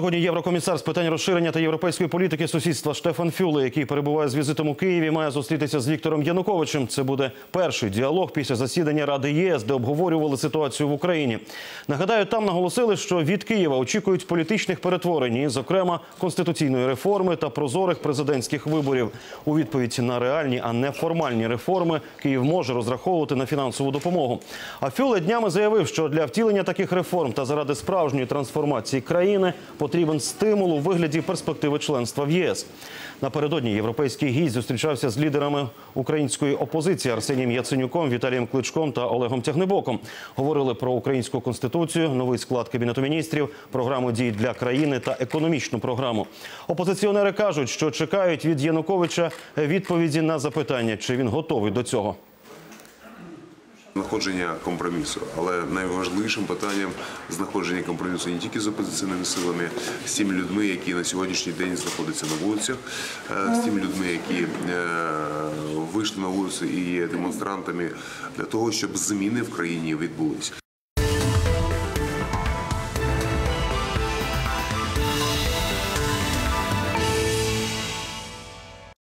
Сьогодні єврокомісар з питань розширення та європейської політики сусідства Штефан Фюле, який перебуває з візитом у Києві, має зустрітися з Віктором Януковичем. Це буде перший діалог після засідання Ради ЄС, де обговорювали ситуацію в Україні. Нагадаю, там наголосили, що від Києва очікують політичних перетворень, і, зокрема конституційної реформи та прозорих президентських виборів. У відповідь на реальні, а не формальні реформи Київ може розраховувати на фінансову допомогу. А Фюле днями заявив, що для втілення таких реформ та заради справжньої трансформації країни потрібен стимул у вигляді перспективи членства в ЄС. Напередодні європейський гість зустрічався з лідерами української опозиції Арсенієм Яценюком, Віталієм Кличком та Олегом Тягнебоком. Говорили про українську конституцію, новий склад кабінету міністрів, програму дій для країни та економічну програму. Опозиціонери кажуть, що чекають від Януковича відповіді на запитання, чи він готовий до цього. Знаходження компромісу. Але найважливішим питанням знаходження компромісу не тільки з опозиційними силами, з тими людьми, які на сьогоднішній день знаходяться на вулицях, е, з тими людьми, які е, вийшли на вулицю і є демонстрантами для того, щоб зміни в країні відбулись.